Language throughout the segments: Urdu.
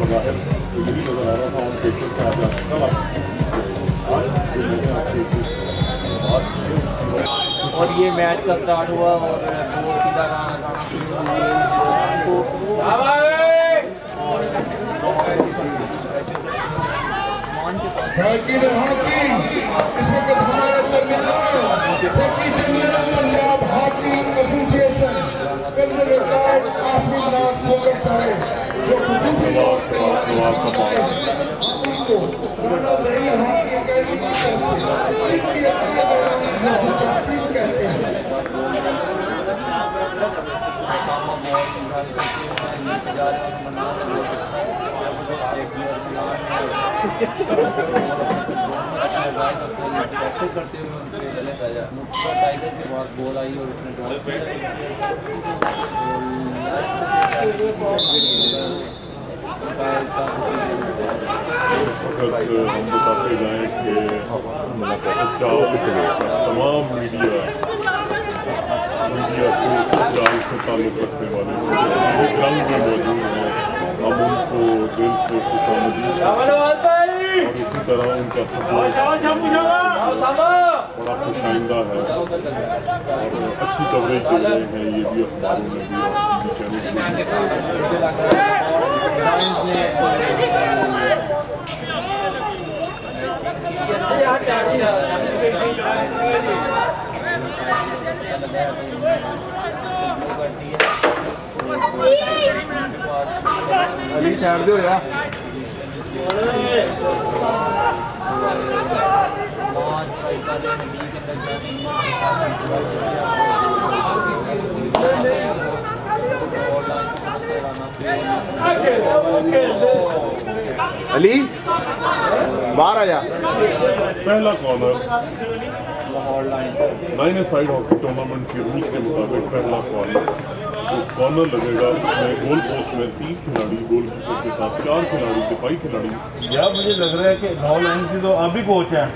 بظاہر یہ بھی کا آج آپ کل آپ جو لوگ آپ سے اور یہ میچ کا سٹارٹ ہوا کو اور کل ریکارڈ کافی نام ٹائگر کے آئی اور اس نے ہم بتاتے جائیں کہ تمام میڈیا میڈیا کو سے تعلق رکھنے والے جنگ میں موجود ہیں ہم ان کو دل سے خوش آمدید طرح ان کا سپورٹ بڑا خوش آئندہ ہے اور اچھی کوریج دے رہے ہیں یہ بھی اخباروں میں بھی اور چینل علی چھاڑ دو یار علی باہر آ جا۔ پہلا corner nine side hockey tournament کے رولس کے مطابق پہلا کارنر جو کارنر لگے گا اس میں گول پوسٹ میں تین کھلاڑی گول کیپر کے ساتھ چار کھلاڑی دفاعی کھلاڑی۔ یار مجھے لگ رہا ہے کہ نو لائن کی تو آپ بھی کوچ ہیں۔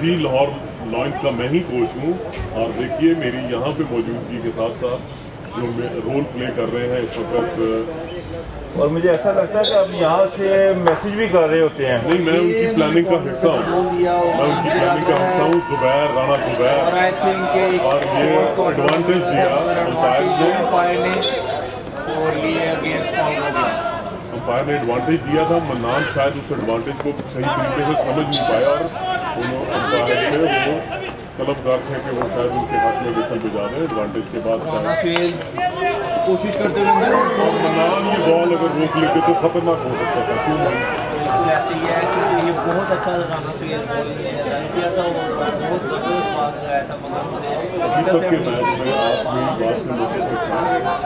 جی لاہور لائنس کا میں ہی کوچ ہوں۔ اور دیکھیے میری یہاں پہ موجودگی کے ساتھ ساتھ جو رول پلے کر رہے ہیں اس وقت اور مجھے ایسا لگتا ہے کہ آپ یہاں سے میسج بھی کر رہے ہوتے ہیں۔ نہیں میں ان کی پلاننگ کا حصہ ہوں۔ میں ان کی پلاننگ کا حصہ ہوں۔ زبیر رانا اور زبیر اور یہ ایڈوانٹیج دیا امپائر نے امپائر نے ایڈوانٹیج دیا تھا۔ منان شاید اس ایڈوانٹیج کو صحیح طریقے سے سمجھ نہیں پایا اور انہوں امپائر سے وہ طلبگار تھے کہ وہ شاید ان کے حق میں وسل بجا دیں۔ ایڈوانٹیج کے بعد کوشش کرتے ہوئے یہ بال اگر روک لیتے تو خطرناک ہو سکتا تھا کیوں نہیں؟ ایسے ہے کیونکہ یہ بہت اچھا بال کیا تھا اور بہت زبردست پاس لگایا تھا مگر ابھی تک کے انہیں میچ میں آپ میری بات سے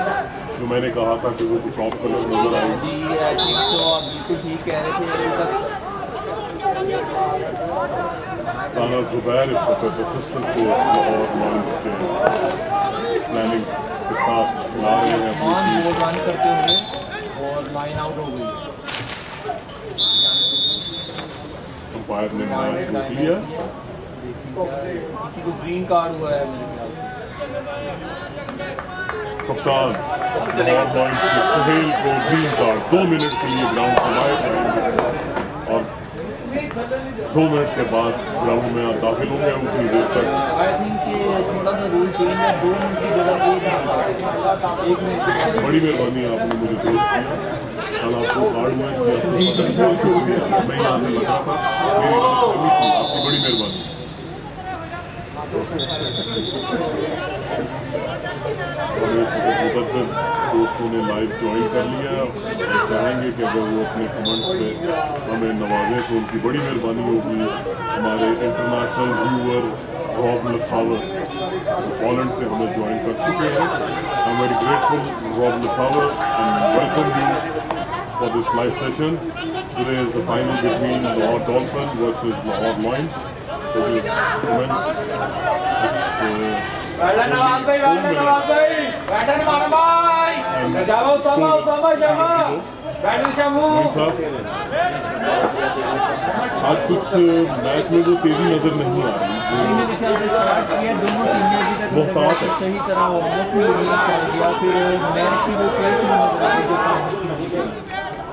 ہیں جو میں نے کہا تھا کہ وہ کچھ آف کلر نظر آئے۔ گی جی آئی تھنک تو آپ بالکل ٹھیک کہہ رہے تھے۔ ابھی تک رانا زبیر اس وقت اسسٹنٹ کوچ کے پلاننگ کے ساتھ رن کرتے ہوئے اور لائن آؤٹ ہو گئی امپائر نے میچ روک لیا کسی کو گرین کارڈ ہوا ہے میرے خیال سے کپتان سہیل کو گرین کارڈ دو منٹ کے لیے گراؤنڈ سے باہر کریں گے دو منٹ کے بعد گراؤنڈ میں آپ داخل ہوں گے اتنی دیر تک آئی تھنک کہ تھوڑا سا رول چینج ہے۔ دو منٹ کی جگہ ایک منٹ ایک منٹ کے بعد بڑی مہربانی آپ نے مجھے دوست کیا کل آپ کو کارڈ میں جی، جی، میں یہاں سے لگا تھا آپ کی بڑی مہربانی۔ اور ایک مقدر دوستوں نے لائیو جوائن کر لیا اور چاہیں گے کہ اگر وہ اپنے کمنٹ سے ہمیں نوازیں تو ان کی بڑی مہربانی ہوگی ہمارے انٹرنیشنل ویور راب لکھاور پولینڈ سے ہمیں جوائن کر چکے ہیں آئی ویری گریٹفل راب لکھاور and welcome you for this live session. Today is the final between Lahore Dolphin versus Lahore Lions. So we commence آج کچھ میچ میں وہ تیزی نظر نہیں آ رہی محتاط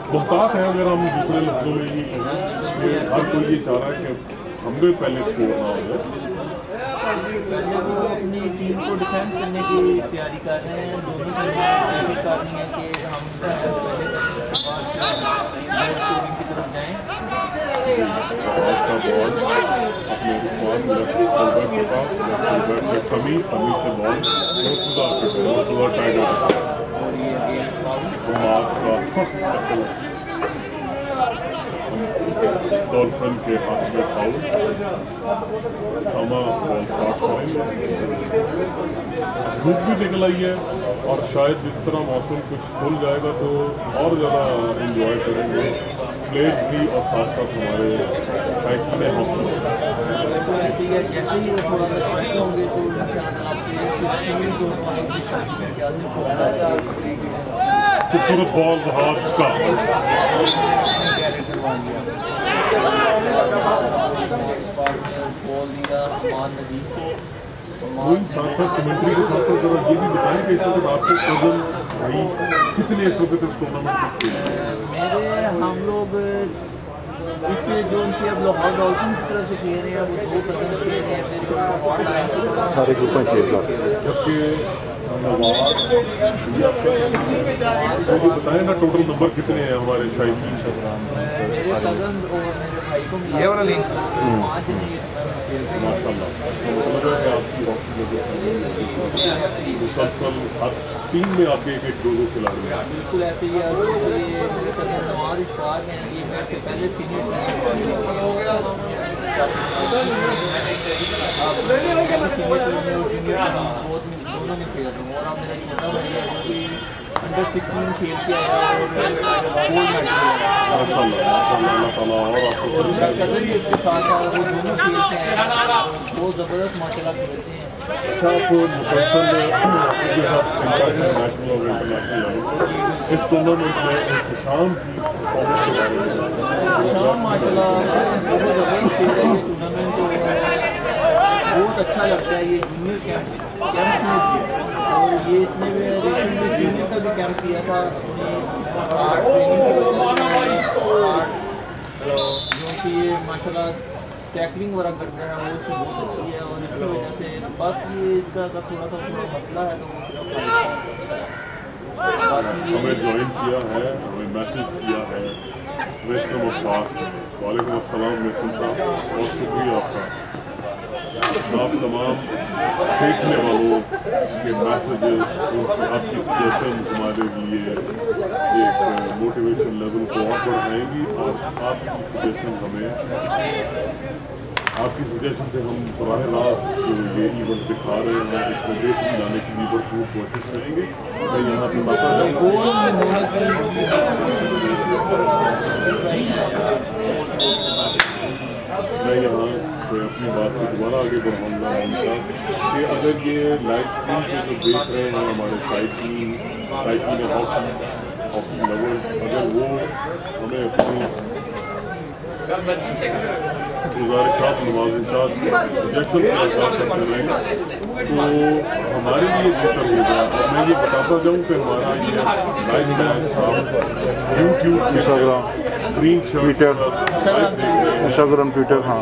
محتاط ہے اگر ہم دوسرے لفظوں میں یہ کہیں ہر کوئی یہ چاہ رہا ہے کہ ہم بھی پہلے اسکور نہ ہو جائے وہ اپنی ٹیم کو ڈیفینس کرنے کی تیاری کر رہے ہیں دونوں ٹیمیں کر رہی ہیں کہ ہم اور یہ سخت ڈولفن کے ہاتھ میں فاؤل ساما بال پاس کریں دھوپ بھی نکل ہے اور شاید جس طرح موسم کچھ کھل جائے گا تو اور زیادہ انجوائے کریں گے پلیئرس بھی اور ساتھ ساتھ ہمارے میں خوبصورت بال میرے ہم لوگ اس سے جو ان سے اب لوگ ہاؤس ہاؤسنگ کی سے کہہ رہے ہیں وہ پسند کھیل رہے ہیں سارے گروپیں کھیل ہیں جبکہ بتائیں نا ٹوٹل نمبر کتنے ہیں ہمارے شاہد میرے کزن ఎవరు లింక్ ٹیم میں آپ کے ایک ایک دو دو کھلاڑی ہے اندر سکسٹین کھیل کے اور ساتھ وہ کے بہت زبردست ماشاء اللہ کھیلتے ہیں۔ ٹورنامنٹ شام ماشاء اللہ بہت کھیل بہت اچھا لگتا ہے یہ جونیئر کیمپ۔ کیمپ اور یہ اس نے جینئر کا بھی کیمپ کیا تھا جو کہ یہ ماشاء ٹیکلنگ ورک کرتا ہے، وہ اس میں بہت اچھی ہے اور اس کی وجہ سے بس یہ اس کا اگر تھوڑا سا تھوڑا مسئلہ ہے تو وہ ہمیں جوائن کیا ہے، ہمیں میسج کیا ہے۔ ویسٹ ویسن وقاص وعلیکم السلام ویسن صاحب بہت شکریہ آپ کا۔ آپ تمام دیکھنے والوں کے میسیجز آپ کی سجیشن ہمارے لیے ایک موٹیویشن لیول کو اور بڑھائیں گی اور آپ کی سجیشن ہمیں آپ کی سجیشن سے ہم براہ راست یہ ایونٹ دکھا رہے ہیں اس میں بہتری لانے کی بھی بھرپور کوشش کریں گے میں یہاں پہ بتا جاؤں میں یہاں پہ اپنی بات کو دوبارہ آگے بڑھاؤں گا ان کا کہ اگر یہ لائف اسٹریم کو جو دیکھ رہے ہیں ہمارے cycling cycling hockey hockey lover اگر وہ ہمیں اپنی گزارشات نوازشات پروجیکشن کے ساتھ کرتے رہیں تو ہمارے لیے بہتر ہوگا اور میں یہ بتاتا جاؤں کہ ہمارا یہ lifestyle YouTube Instagram Twitter Instagram Twitter ہاں۔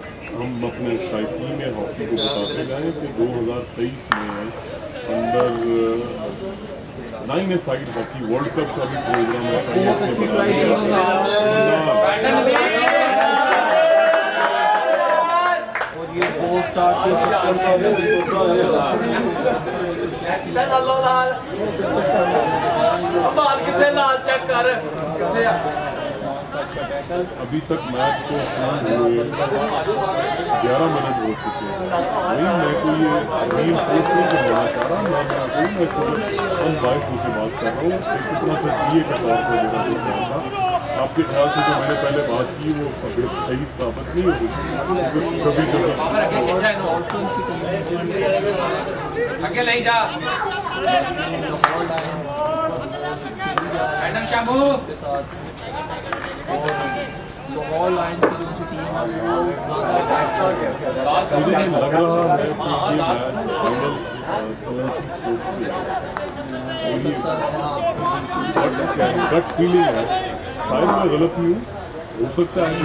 ہم اپنے سائیکل میں ہاکی کو بتاتے گئے کہ دو ہزار تئیس میں اندر nine side hockey world cup کا بھی پروگرام ہے۔ لال چکر ابھی تک میچ کو اپنا ہوئے گیارہ منٹ ہو چکے ہیں۔ میں کو یہ مین سے نہیں کروانا چاہ رہا میں اپنا میں خود ان وائف ہو بات کر رہا ہوں۔ اسی طرح سے سی کا طور پر میرا جو تھا، آپ کے خیال سے جو میں نے پہلے بات کی، وہ صحیح ثابت نہیں ہوئی۔ کبھی کبھی اکیلا ہی جا۔ میڈم شامو اور لائن کی جو ٹیم ہے وہ زیادہ گٹ فیلنگ ہے شاید میں غلط نہیں ہوں ہو سکتا ہے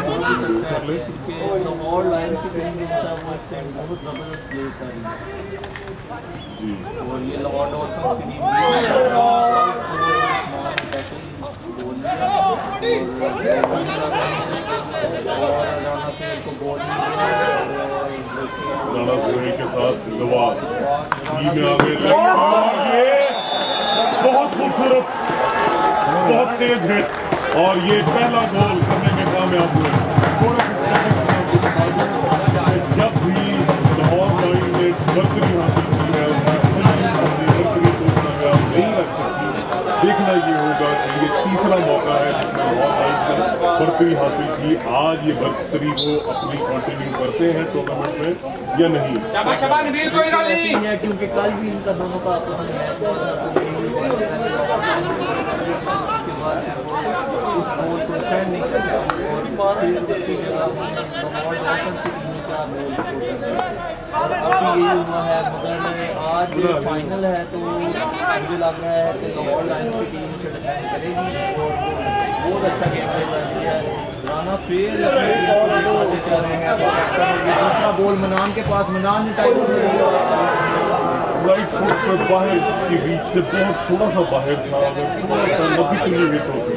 اور یہ لاہور ڈاؤٹ کے ساتھ بہت خوبصورت بہت تیز ہے اور یہ پہلا گول کرنے میں کامیاب ہوئے جب بھی لاہور لائن نے برتری حاصل کی ہے برتری نہیں رکھ سکتی دیکھنا یہ ہوگا کہ یہ تیسرا موقع ہے برتری حاصل کی آج یہ برتری وہ اپنی کنٹینیو کرتے ہیں ٹورنامنٹ میں یا نہیں۔ کیونکہ کل بھی ان کا دونوں کا مگر آج فائنل ہے تو مجھے لگ رہا ہے کہ لائن کی ٹیم کرے گی بہت اچھا, اچھا دوسرا بول منان کے پاس منان نے رائٹ فٹ پر باہر کے بیچ سے بہت تھوڑا سا باہر تھا تھوڑا سا لمبی کے لیے ویٹ ہوتی۔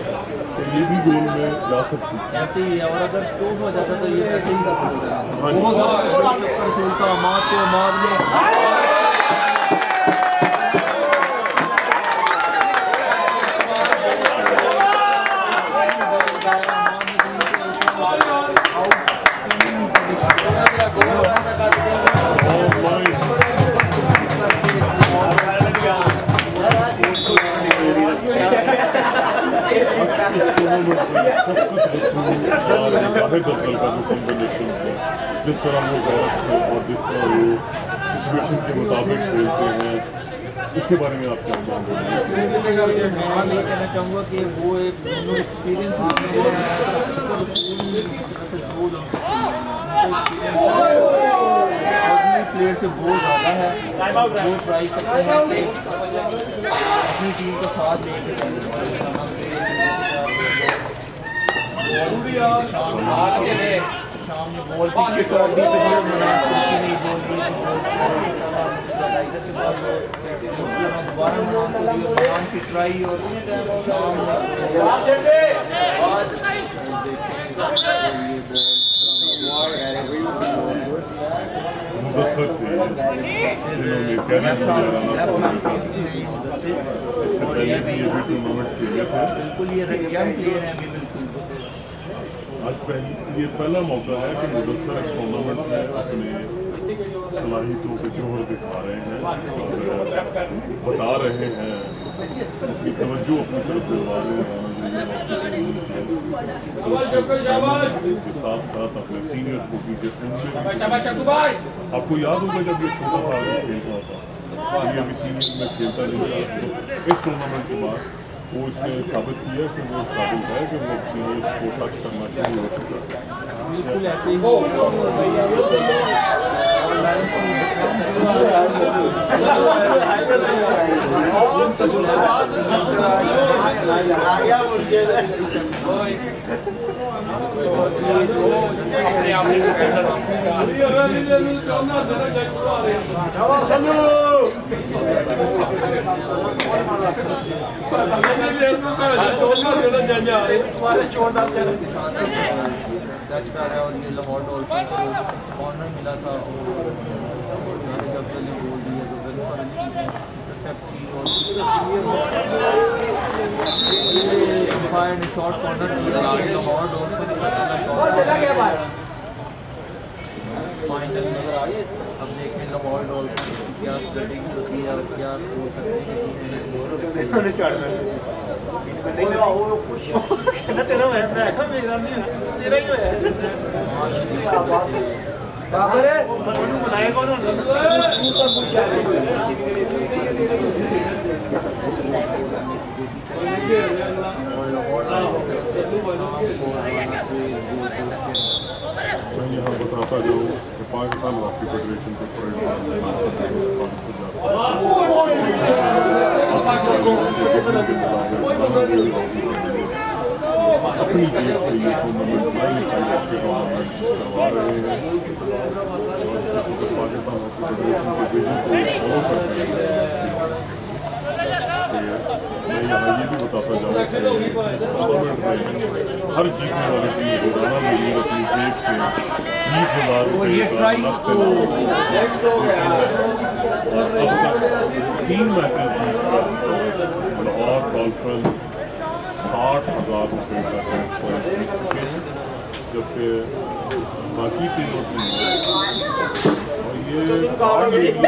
تو یہ بھی گول میں جا سکتی۔ ایسے ہی اور اگر اسٹوپ ہو جاتا تو یہ ایسے ہی کا ہاں جی۔ بہت زیادہ کنٹرول تھا مار کے مار میں ہوا کہ وہ ایک دونوں ایکسپیرینس پلیئر سے بہت زیادہ ہے۔ وہ ٹرائی کرتے ہیں اپنی ٹیم ساتھ لے کے شام میں بال پیچھے کر دی تو نہیں بول رہی ٹائیگر کے بعد دوبارہ مناؤں کی ٹرائی اور بالکل یہ پہلا موقع ہے کہ مدثر اس ٹورنامنٹ میں اپنے صلاحیتوں کو جوہر دکھا رہے ہیں اور بتا رہے ہیں۔ اپنی توجہ اپنی طرف دلوا رہے ہیں۔ ساتھ آپ کو یاد ہوگا جب یہ چھوٹا اس ٹورنامنٹ کے بعد کیا ايه ورجند ٹچ کر رہا ہے اور یہ لاہور ڈول کارنر ملا تھا اور جب چلے بول دی ہے تو بالکل امپائر نے شارٹ کارنر دیا لاہور ڈول فائنل میں اب دیکھیں لاہور ڈول کیا اسٹڈنگ ہوتی ہے اور کیا اسکور کرتے ہیں تیرا میرا نہیں یہاں بتاتا جاؤں کہ پاکستان ہاکی فیڈریشن کے پریڈ کو اپنی طرف سے یہ ٹورنامنٹ بڑی تعریف کے ٹورنامنٹ کروا رہے ہیں پاکستان فیڈریشن کے ویژن کو فالو کرتے ہیں میں یہاں میں ہر جیتنے اور ساٹھ ہزار روپے کا ٹیکس ہے جبکہ باقی تینوں میں اور یہ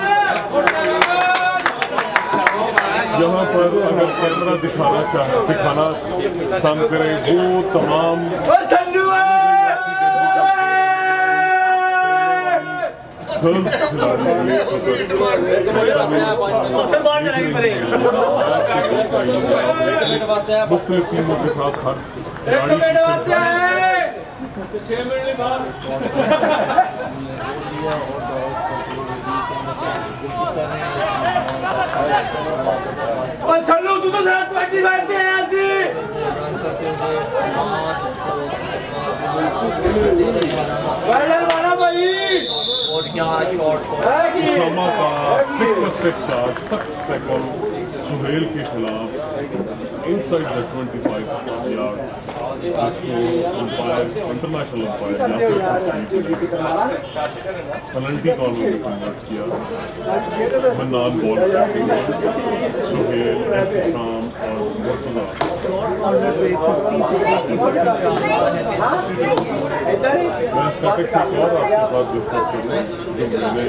جہاں پر اگر کیمرہ دکھانا چاہے دکھانا کام کرے وہ تمام مختلف ٹیموں کے ساتھ ہر کھلاڑی چلو تو تو ساتھ پارٹی سخت سیکل سہیل کے خلاف inside the 25 yards international penalty colony convert کیا منان بال شام اور میں اس کا اور آپ کے پاس ڈسکس کروں جو میں نے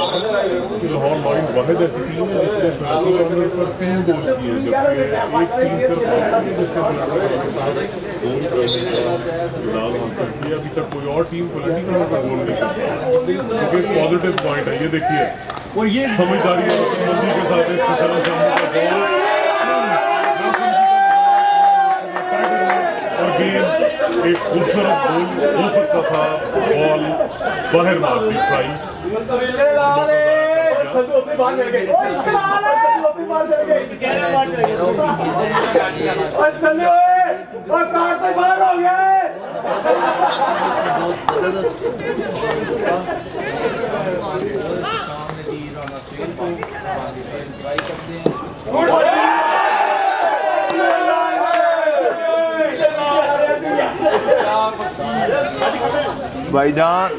لاہور مائنڈ واحد ایسی ٹیم ہے جس نے بہتر اوور پر تین گول کیے جبکہ ایک ٹیم پر جس حاصل کیا ابھی تک کوئی اور ٹیم گول نہیں پازیٹیو پوائنٹ ہے یہ دیکھیے اور یہ سمجھداری ہے کے ساتھ ایک ایک خوبصورت گول ہو سکتا تھا بال باہر مار دی ٹرائی بھائی جان۔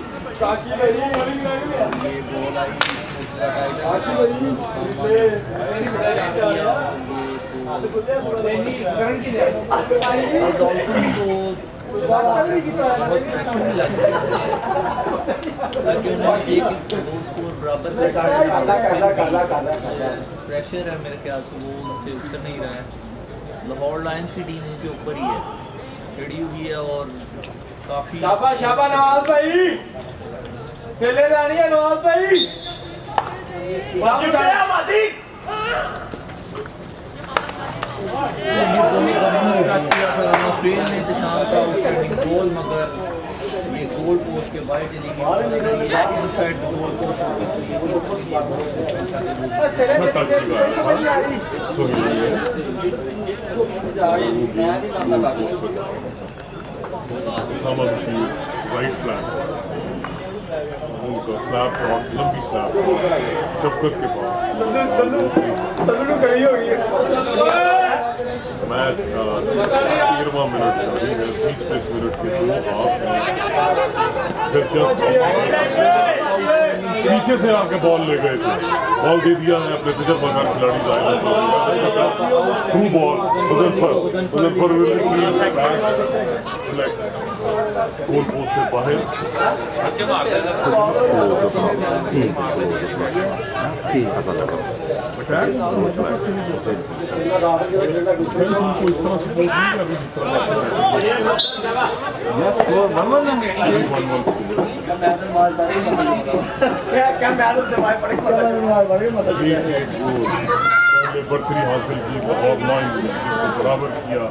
پریشر ہے میرے خیال سے وہ ان سے اتر نہیں رہا ہے لاہور لائنس کی ٹیم ان کے اوپر ہی ہے چڑی ہوئی ہے اور شابہ شابہ نواز بھائی۔ سیلے لانی ہے نواز بھائی۔ گول مگر یہ گول پوسٹ کے باہر چلی گئی اس سائڈ گول پوسٹ ہو گئی تو ان کا سلیپ شاٹ لمبی سلیپ شفقت کے پاس ہے میچ کا تیرواں منٹ کا بیس بیس منٹ کے دو ہاف ہیں پیچھے سے آ کے بال لے گئے تھے بال دے دیا ہے اپنے تجربہ کار کھلاڑی Zahir through ball Muzaffar Muzaffar goal post سے باہر کو اس طرح سپورٹ برتری حاصل کی اور برابر کیا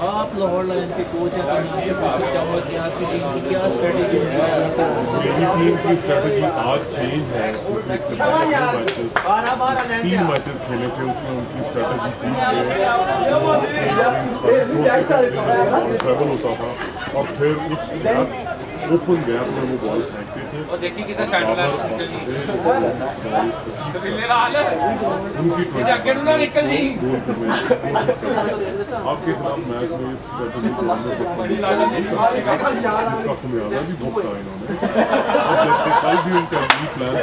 آپ لاہور لائن کے کوچ ہیں تو مجھے پوچھنا چاہوں گا کہ آپ کی ٹیم کی کیا اسٹریٹجی ہے؟ میری ٹیم کی اسٹریٹجی آج چینج ہے۔ تین میچز کھیلے تھے اس میں ان کی اسٹریٹجی تھی کہ ٹریول ہوتا تھا اور پھر اس گیپ اوپن گیپ میں وہ بال پھینکتے تھے اور دیکھیے کتنا سائڈ سبیلے حال ہے دوسری یہ اگے نو نہ نکل جی گول کرنے آپ کے خلاف میچ میں اس اسٹریٹجی کو ہم نے اس کا خمیازہ بھی بھگتا انہوں نے جبکہ کل بھی ان کا یہی پلان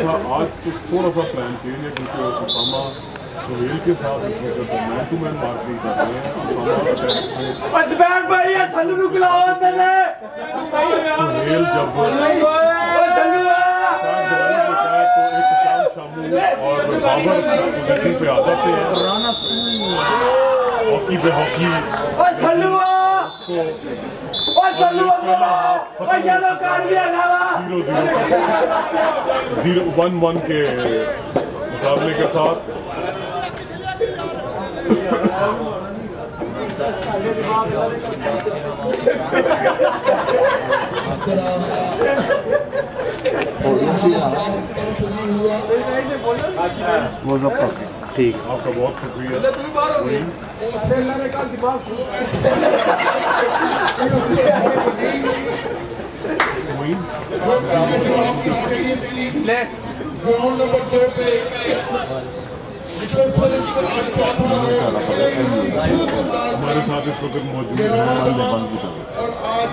تھا سہیل کے ساتھ اس میں مین ٹو مین مارکنگ کر رہے ہیں بھائی سلو نو سہیل جب اور بابر پوزیشن پہ آ جاتے ہیں ہاکی پہ hockey slow zero one one کے مقابلے کے ساتھ ٹھیک آپ کا بہت شکریہ وہی وہی گراؤنڈ نمبر دو پہ ہمارے ساتھ اس وقت موجود ہے اور آج